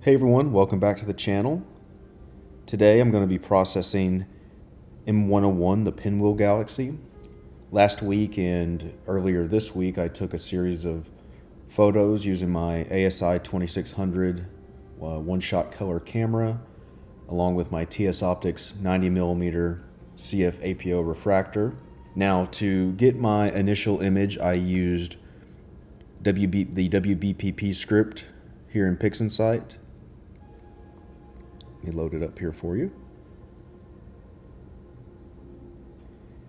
Hey everyone, welcome back to the channel. Today I'm going to be processing M101, the Pinwheel Galaxy. Last week and earlier this week I took a series of photos using my ASI 2600 uh, one-shot color camera along with my TS Optics 90mm CF APO refractor. Now to get my initial image I used WB, the WBPP script here in PixInsight me load it up here for you.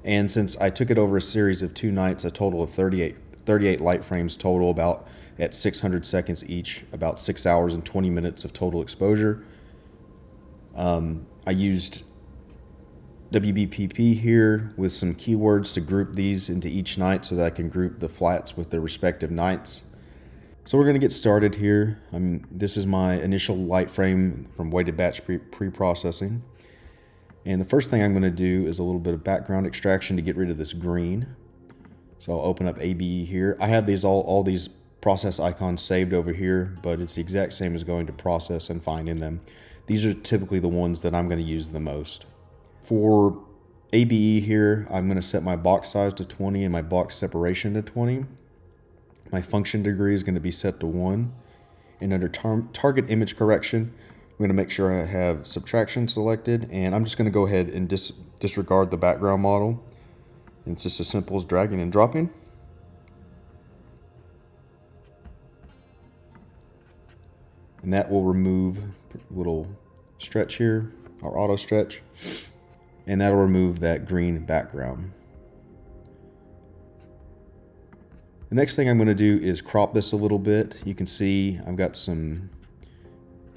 And since I took it over a series of two nights, a total of 38, 38 light frames total, about at 600 seconds each, about 6 hours and 20 minutes of total exposure. Um, I used WBPP here with some keywords to group these into each night so that I can group the flats with their respective nights. So we're going to get started here. This is my initial light frame from weighted batch pre-processing. and the first thing I'm going to do is a little bit of background extraction to get rid of this green. So I'll open up ABE here. I have these all, all these process icons saved over here, but it's the exact same as going to process and finding them. These are typically the ones that I'm going to use the most. For ABE here, I'm going to set my box size to 20 and my box separation to 20. My function degree is going to be set to 1. And under tar target image correction, I'm going to make sure I have subtraction selected. And I'm just going to go ahead and dis disregard the background model. And it's just as simple as dragging and dropping. And that will remove little stretch here, our auto stretch. And that'll remove that green background. The next thing I'm going to do is crop this a little bit. You can see I've got some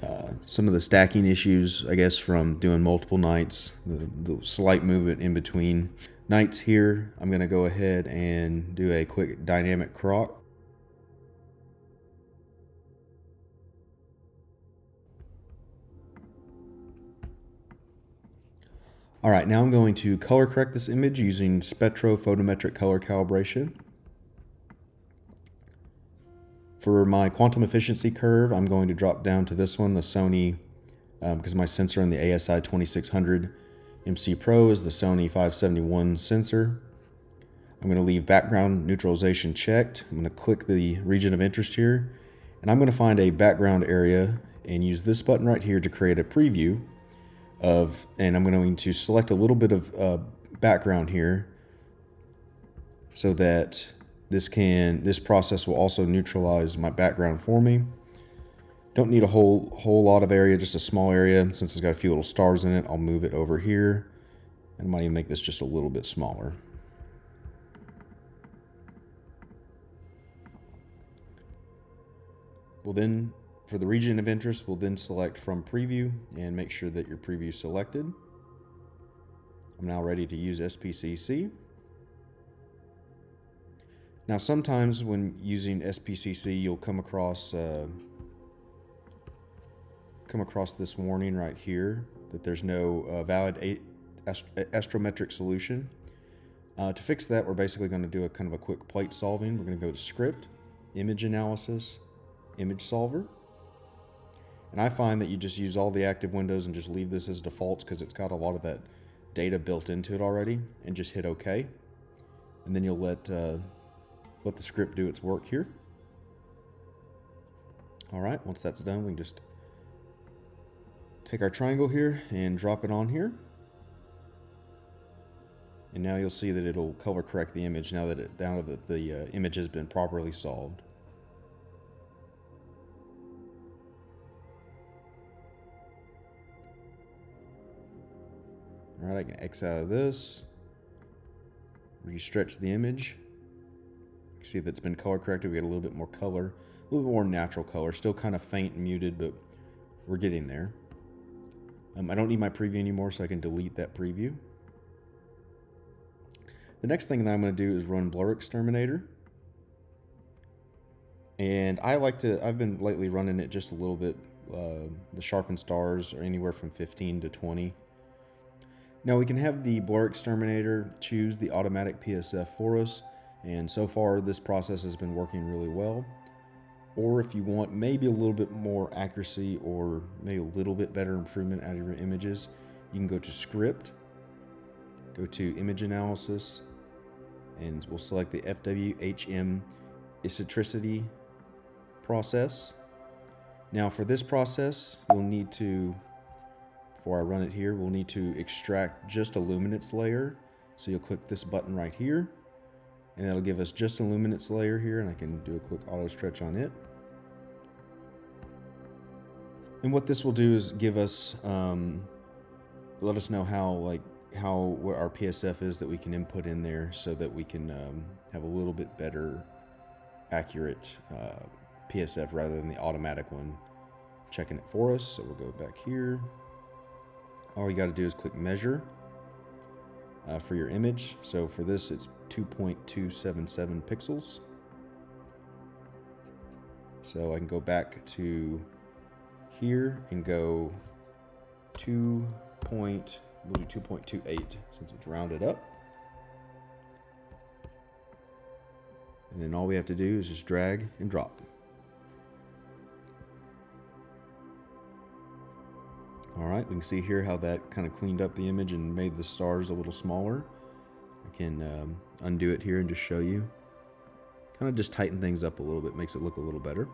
uh, some of the stacking issues, I guess, from doing multiple nights, the, the slight movement in between nights here. I'm going to go ahead and do a quick dynamic crop. All right, now I'm going to color correct this image using spectrophotometric color calibration. For my quantum efficiency curve, I'm going to drop down to this one, the Sony, because um, my sensor on the ASI 2600 MC Pro is the Sony 571 sensor. I'm going to leave background neutralization checked. I'm going to click the region of interest here, and I'm going to find a background area and use this button right here to create a preview of, and I'm going to select a little bit of uh, background here so that this can this process will also neutralize my background for me. Don't need a whole whole lot of area, just a small area. Since it's got a few little stars in it, I'll move it over here. And I might even make this just a little bit smaller. We'll then, for the region of interest, we'll then select from preview and make sure that your preview selected. I'm now ready to use SPCC. Now, sometimes when using SPCC, you'll come across uh, come across this warning right here that there's no uh, valid ast astrometric solution. Uh, to fix that, we're basically going to do a kind of a quick plate solving. We're going to go to Script, Image Analysis, Image Solver. And I find that you just use all the active windows and just leave this as defaults because it's got a lot of that data built into it already and just hit OK. And then you'll let uh, let the script do its work here. All right, once that's done, we can just take our triangle here and drop it on here. And now you'll see that it'll color correct the image now that it, now that the uh, image has been properly solved. All right, I can X out of this, restretch the image. See that it's been color corrected. We get a little bit more color, a little bit more natural color. Still kind of faint and muted, but we're getting there. Um, I don't need my preview anymore, so I can delete that preview. The next thing that I'm going to do is run BlurXTerminator. And I like to, I've been lately running it just a little bit. Uh, the sharpened stars are anywhere from 15 to 20. Now we can have the BlurXTerminator choose the automatic PSF for us. And so far, this process has been working really well. Or if you want maybe a little bit more accuracy or maybe a little bit better improvement out of your images, you can go to script, go to image analysis, and we'll select the FWHM eccentricity process. Now for this process, you'll need to, before I run it here, we'll need to extract just a luminance layer. So you'll click this button right here, and that'll give us just a luminance layer here, and I can do a quick auto stretch on it. And what this will do is give us, um, let us know how like how what our PSF is that we can input in there so that we can um, have a little bit better accurate uh, PSF rather than the automatic one checking it for us. So we'll go back here. All you got to do is click measure uh, for your image. So for this, it's 2.277 pixels. So I can go back to here and go 2. Point, we'll do 2.28 since it's rounded up. And then all we have to do is just drag and drop. All right, we can see here how that kind of cleaned up the image and made the stars a little smaller. Can um, undo it here and just show you. Kind of just tighten things up a little bit, makes it look a little better.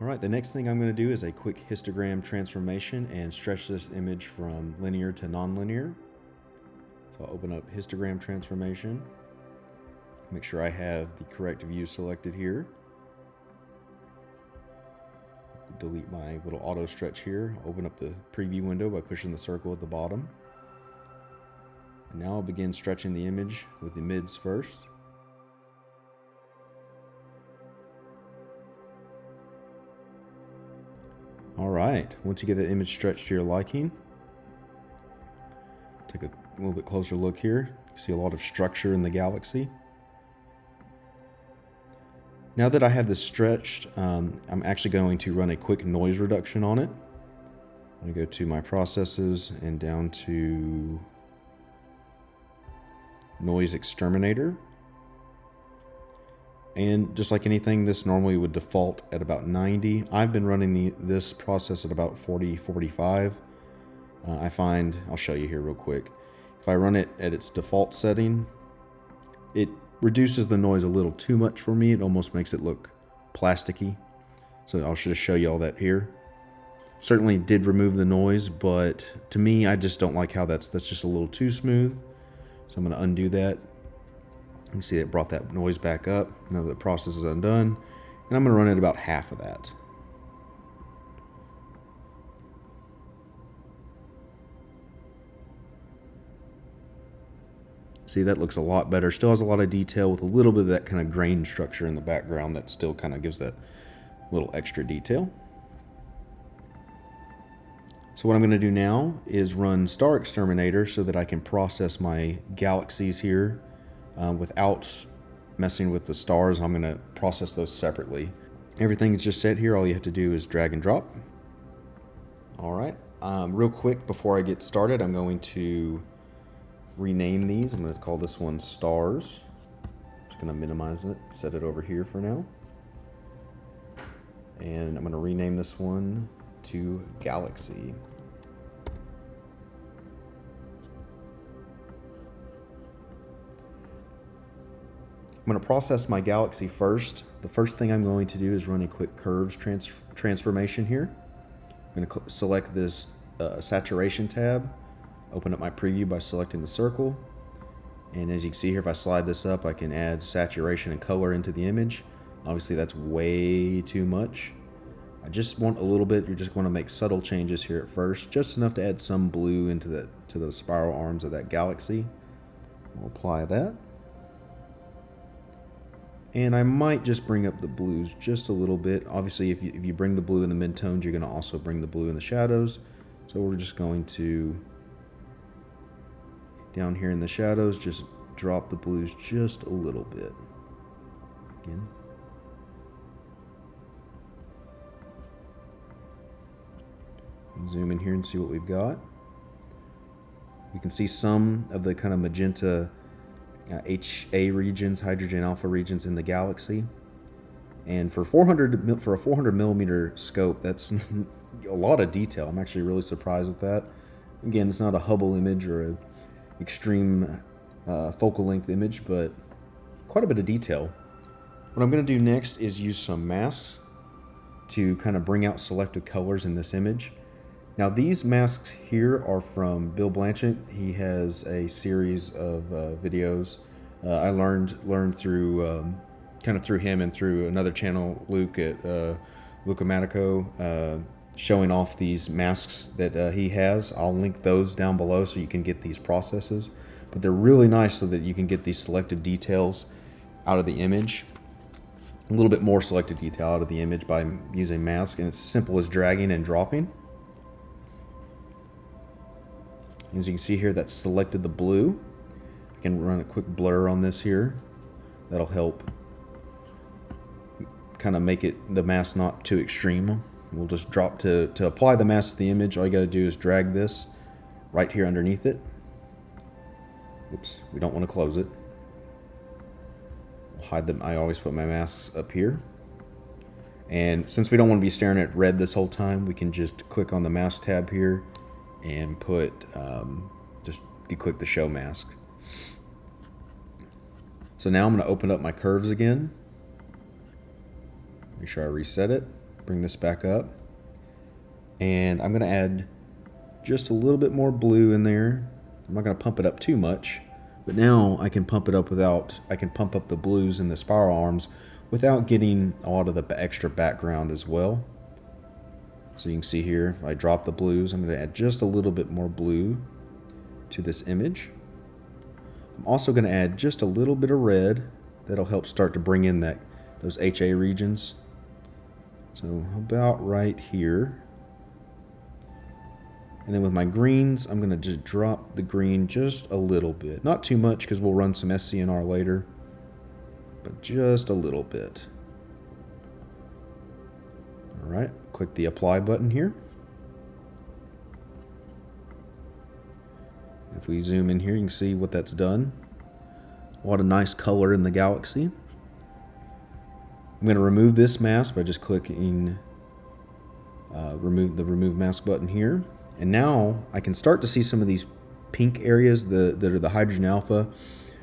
All right, the next thing I'm going to do is a quick histogram transformation and stretch this image from linear to nonlinear. So I'll open up histogram transformation. Make sure I have the correct view selected here. Delete my little auto stretch here. Open up the preview window by pushing the circle at the bottom. And now I'll begin stretching the image with the mids first. All right, once you get that image stretched to your liking, take a little bit closer look here. You see a lot of structure in the galaxy. Now that I have this stretched, um, I'm actually going to run a quick noise reduction on it. I'm going to go to my processes and down to NoiseXTerminator. And just like anything, this normally would default at about 90. I've been running the, this process at about 40, 45. Uh, I find, I'll show you here real quick. If I run it at its default setting, it reduces the noise a little too much for me. It almost makes it look plasticky. So I'll just show you all that here. Certainly did remove the noise, but to me, I just don't like how that's that's just a little too smooth. So I'm going to undo that. You see it brought that noise back up. Now the process is undone. And I'm going to run it about half of that. See, that looks a lot better. Still has a lot of detail with a little bit of that kind of grain structure in the background that still kind of gives that little extra detail. So what I'm going to do now is run StarXTerminator so that I can process my galaxies here uh, without messing with the stars. I'm going to process those separately. Everything is just set here. All you have to do is drag and drop. All right. Um, real quick before I get started, I'm going to rename these. I'm going to call this one stars. I'm just going to minimize it, set it over here for now. And I'm going to rename this one to galaxy. I'm going to process my galaxy first. The first thing I'm going to do is run a quick curves trans transformation here. I'm going to select this uh, saturation tab open up my preview by selecting the circle. And as you can see here, if I slide this up, I can add saturation and color into the image. Obviously that's way too much. I just want a little bit, you're just going to make subtle changes here at first, just enough to add some blue into the, to the spiral arms of that galaxy. We'll apply that. And I might just bring up the blues just a little bit. Obviously, if you, if you bring the blue in the midtones, you're going to also bring the blue in the shadows. So we're just going to down here in the shadows, just drop the blues just a little bit. Again. Zoom in here and see what we've got. You can see some of the kind of magenta uh, HA regions, hydrogen alpha regions in the galaxy. And for 400 for a 400 millimeter scope, that's a lot of detail. I'm actually really surprised with that. Again, it's not a Hubble image or a extreme uh, focal length image, but quite a bit of detail. What I'm going to do next is use some masks to kind of bring out selective colors in this image. Now these masks here are from Bill Blanshan. He has a series of uh, videos. Uh, I learned learned through um, kind of through him and through another channel, Luke at uh, Lukomatico, uh, showing off these masks that uh, he has. I'll link those down below so you can get these processes. But they're really nice so that you can get these selective details out of the image. A little bit more selective detail out of the image by using mask, and it's simple as dragging and dropping. As you can see here, that's selected the blue. I can run a quick blur on this here. That'll help kind of make it the mask not too extreme. We'll just drop to, to apply the mask to the image. All you got to do is drag this right here underneath it. Oops, we don't want to close it. I'll hide them. I always put my masks up here. And since we don't want to be staring at red this whole time, we can just click on the mask tab here and put, um, just declick the show mask. So now I'm going to open up my curves again. Make sure I reset it. Bring this back up. And I'm going to add just a little bit more blue in there. I'm not going to pump it up too much. But now I can pump it up without, I can pump up the blues in the spiral arms without getting a lot of the extra background as well. So you can see here, I drop the blues, I'm going to add just a little bit more blue to this image. I'm also going to add just a little bit of red. That'll help start to bring in that those HA regions. So about right here. And then with my greens, I'm going to just drop the green just a little bit. Not too much because we'll run some SCNR later, but just a little bit. All right, click the apply button here. If we zoom in here, you can see what that's done. What a nice color in the galaxy. I'm going to remove this mask by just clicking uh, remove the remove mask button here. And now I can start to see some of these pink areas the, that are the hydrogen alpha.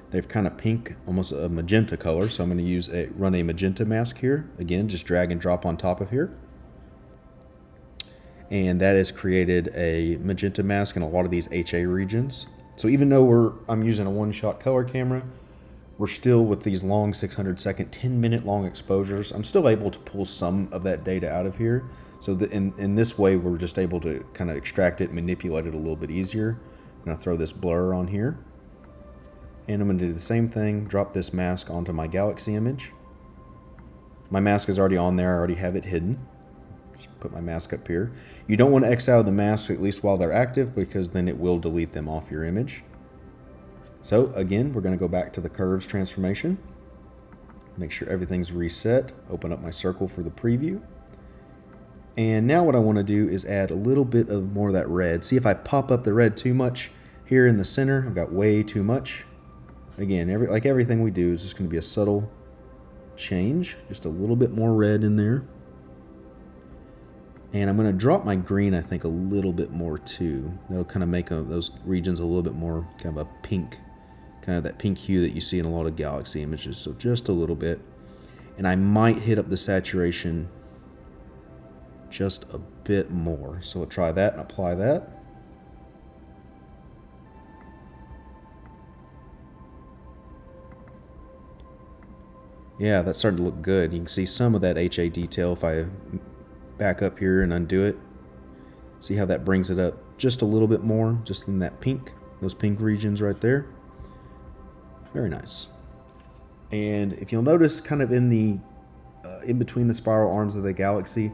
They've kind of pink, almost a magenta color. So I'm going to use a run a magenta mask here. Again, just drag and drop on top of here and that has created a magenta mask in a lot of these HA regions. So even though we're I'm using a one-shot color camera, we're still with these long 600 second, 10 minute long exposures. I'm still able to pull some of that data out of here. So the, in, in this way, we're just able to kind of extract it, manipulate it a little bit easier. I'm gonna throw this blur on here. And I'm gonna do the same thing, drop this mask onto my galaxy image. My mask is already on there, I already have it hidden. Put my mask up here. You don't want to X out the mask at least while they're active because then it will delete them off your image. So again, we're going to go back to the curves transformation. Make sure everything's reset. Open up my circle for the preview. And now what I want to do is add a little bit of more of that red. See if I pop up the red too much here in the center. I've got way too much. Again, every, like everything we do is just going to be a subtle change. Just a little bit more red in there. And I'm going to drop my green, I think, a little bit more too. That'll kind of make a, those regions a little bit more kind of a pink, kind of that pink hue that you see in a lot of galaxy images. So just a little bit. And I might hit up the saturation just a bit more. So we'll try that and apply that. Yeah, that's starting to look good. You can see some of that HA detail if I back up here and undo it. See how that brings it up just a little bit more, just in that pink, those pink regions right there. Very nice. And if you'll notice kind of in the, uh, in between the spiral arms of the galaxy,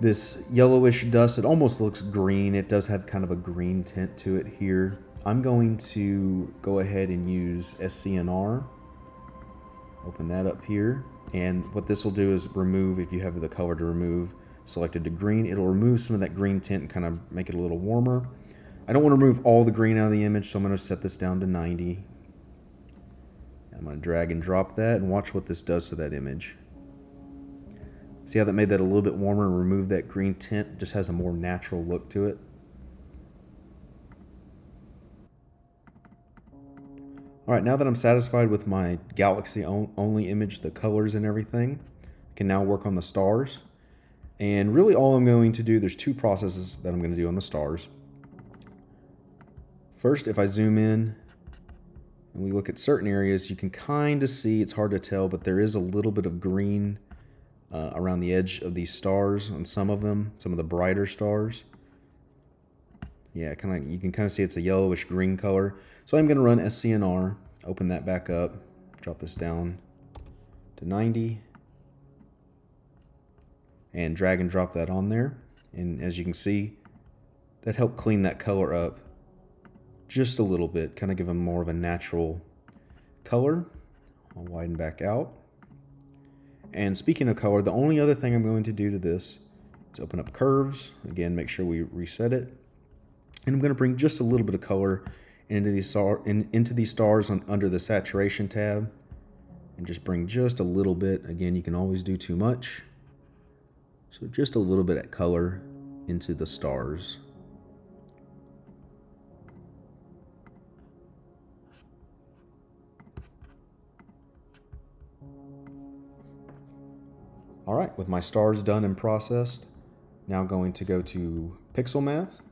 this yellowish dust, it almost looks green. It does have kind of a green tint to it here. I'm going to go ahead and use SCNR. Open that up here. And what this will do is remove, if you have the color to remove selected to green, it'll remove some of that green tint and kind of make it a little warmer. I don't want to remove all the green out of the image, so I'm going to set this down to 90. I'm going to drag and drop that and watch what this does to that image. See how that made that a little bit warmer and removed that green tint? Just has a more natural look to it. All right, now that I'm satisfied with my galaxy only image, the colors and everything, I can now work on the stars. And really all I'm going to do, there's two processes that I'm going to do on the stars. First, if I zoom in and we look at certain areas, you can kind of see, it's hard to tell, but there is a little bit of green uh, around the edge of these stars on some of them, some of the brighter stars. Yeah, kind of you can kind of see it's a yellowish green color. So I'm going to run SCNR, open that back up, drop this down to 90, and drag and drop that on there. And as you can see, that helped clean that color up just a little bit, kind of give them more of a natural color. I'll widen back out. And speaking of color, the only other thing I'm going to do to this is open up curves. Again, make sure we reset it. And I'm going to bring just a little bit of color into these, in, into these stars on, under the saturation tab. And just bring just a little bit. Again, you can always do too much. So just a little bit of color into the stars. All right, with my stars done and processed, now going to go to Pixel Math.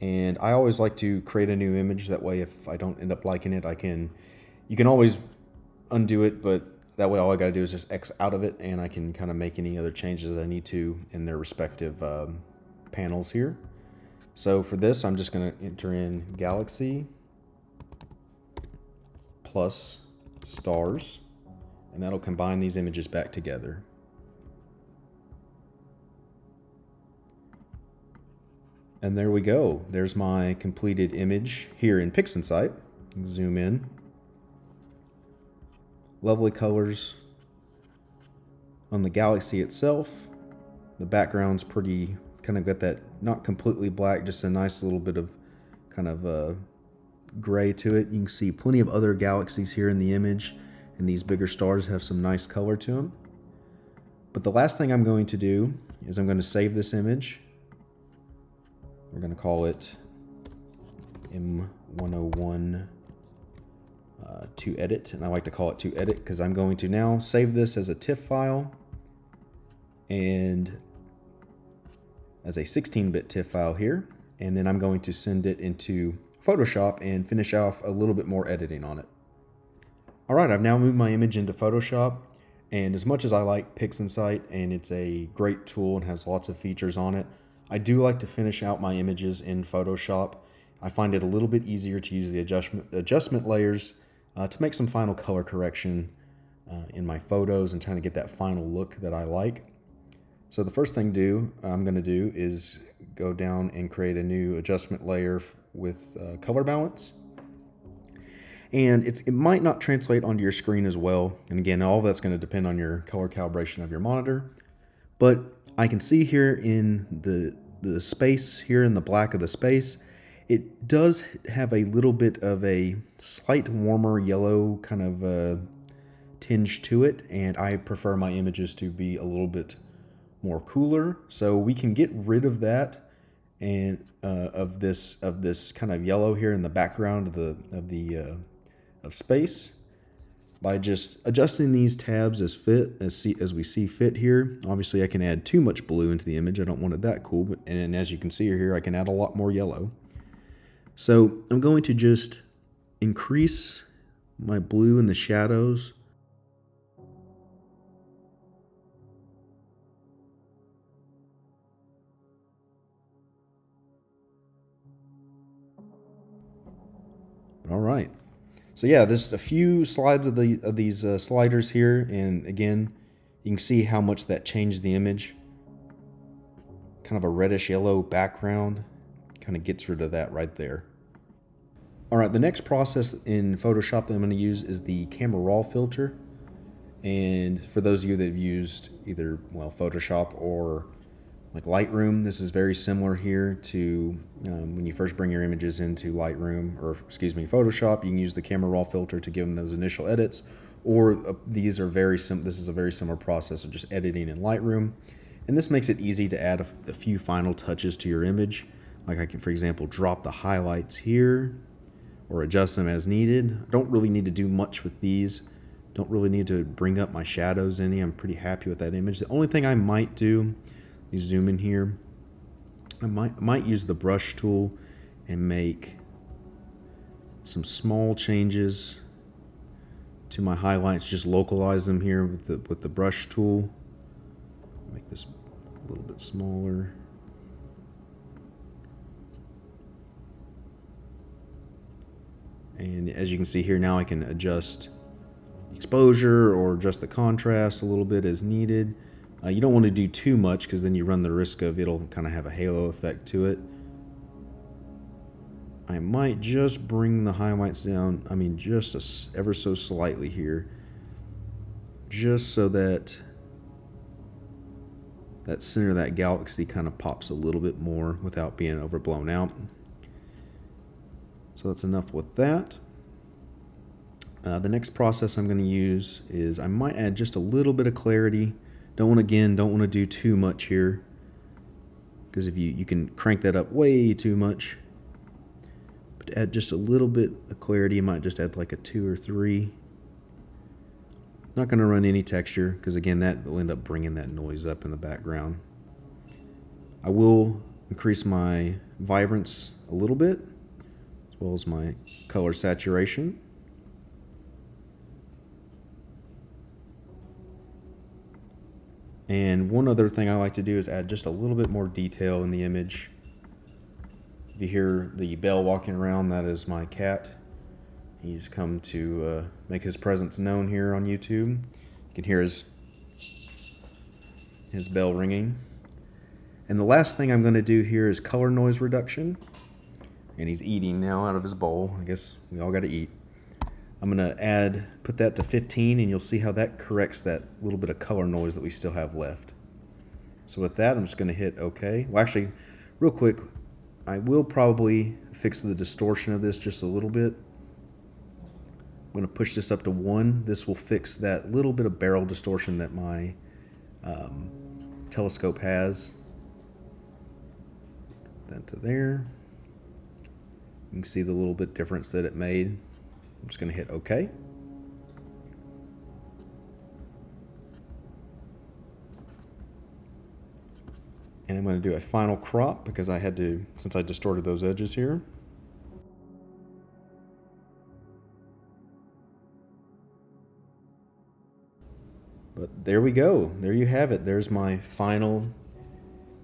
And I always like to create a new image. That way, if I don't end up liking it, I can, you can always undo it, but that way, all I got to do is just X out of it, and I can kind of make any other changes that I need to in their respective um, panels here. So for this, I'm just going to enter in Galaxy plus stars, and that'll combine these images back together. And there we go. There's my completed image here in PixInsight. Zoom in lovely colors on the galaxy itself. The background's pretty, kind of got that, not completely black, just a nice little bit of kind of uh, gray to it. You can see plenty of other galaxies here in the image, and these bigger stars have some nice color to them. But the last thing I'm going to do is I'm going to save this image. We're going to call it M101 uh, to edit, and I like to call it to edit because I'm going to now save this as a TIFF file and as a 16-bit TIFF file here, and then I'm going to send it into Photoshop and finish off a little bit more editing on it. All right, I've now moved my image into Photoshop, and as much as I like PixInsight and it's a great tool and has lots of features on it, I do like to finish out my images in Photoshop. I find it a little bit easier to use the adjustment, adjustment layers uh, to make some final color correction uh, in my photos and trying to get that final look that I like. So the first thing do I'm going to do is go down and create a new adjustment layer with uh, color balance. And it's, it might not translate onto your screen as well. And again, all of that's going to depend on your color calibration of your monitor. But I can see here in the, the space, here in the black of the space, it does have a little bit of a slight warmer yellow kind of uh, tinge to it, and I prefer my images to be a little bit more cooler. So we can get rid of that and uh, of this of this kind of yellow here in the background of the of the uh, of space by just adjusting these tabs as fit as see as we see fit here. Obviously, I can add too much blue into the image. I don't want it that cool, but and as you can see here, I can add a lot more yellow. So I'm going to just increase my blue in the shadows. All right. So yeah, there's a few slides of the of these uh, sliders here, and again, you can see how much that changed the image. Kind of a reddish yellow background, kind of gets rid of that right there. All right, the next process in Photoshop that I'm going to use is the Camera Raw filter. And for those of you that have used either, well, Photoshop or like Lightroom, this is very similar here to um, when you first bring your images into Lightroom, or excuse me, Photoshop, you can use the Camera Raw filter to give them those initial edits. or uh, these are very sim. This is a very similar process of just editing in Lightroom, and this makes it easy to add a, a few final touches to your image. Like I can, for example, drop the highlights here or adjust them as needed. I don't really need to do much with these. Don't really need to bring up my shadows any. I'm pretty happy with that image. The only thing I might do, you zoom in here, I might, might use the brush tool and make some small changes to my highlights. Just localize them here with the, with the brush tool. Make this a little bit smaller. And as you can see here now I can adjust exposure or adjust the contrast a little bit as needed. Uh, you don't want to do too much because then you run the risk of it'll kind of have a halo effect to it. I might just bring the highlights down, I mean just a, ever so slightly here, just so that that center of that galaxy kind of pops a little bit more without being overblown out. So that's enough with that. Uh, the next process I'm going to use is I might add just a little bit of clarity. Don't want again, don't want to do too much here because if you you can crank that up way too much. But to add just a little bit of clarity, you might just add like a two or three. Not going to run any texture because again that will end up bringing that noise up in the background. I will increase my vibrance a little bit as well as my color saturation. And one other thing I like to do is add just a little bit more detail in the image. If you hear the bell walking around, that is my cat. He's come to uh, make his presence known here on YouTube. You can hear his, his bell ringing. And the last thing I'm going to do here is color noise reduction. And he's eating now out of his bowl. I guess we all got to eat. I'm going to add, put that to 15, and you'll see how that corrects that little bit of color noise that we still have left. So with that, I'm just going to hit OK. Well, actually, real quick, I will probably fix the distortion of this just a little bit. I'm going to push this up to 1. This will fix that little bit of barrel distortion that my um, telescope has. That to there. You can see the little bit difference that it made. I'm just going to hit OK. And I'm going to do a final crop because I had to, since I distorted those edges here. But there we go. There you have it. There's my final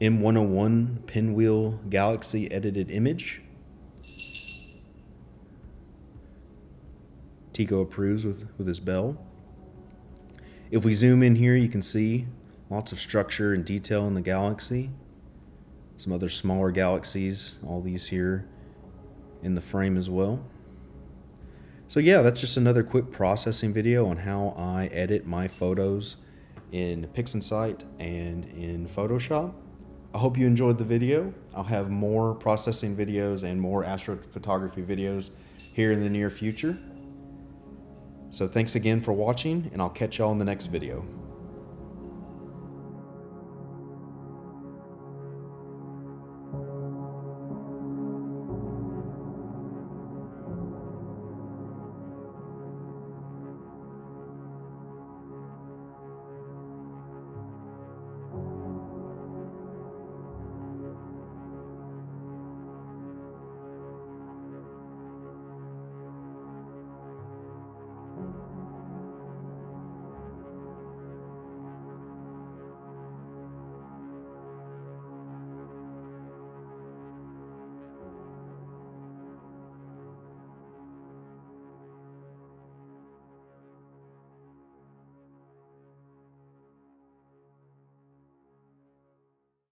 M101 Pinwheel Galaxy edited image. Tico approves with, with his bell. If we zoom in here, you can see lots of structure and detail in the galaxy. Some other smaller galaxies, all these here in the frame as well. So yeah, that's just another quick processing video on how I edit my photos in PixInsight and in Photoshop. I hope you enjoyed the video. I'll have more processing videos and more astrophotography videos here in the near future. So thanks again for watching, and I'll catch y'all in the next video.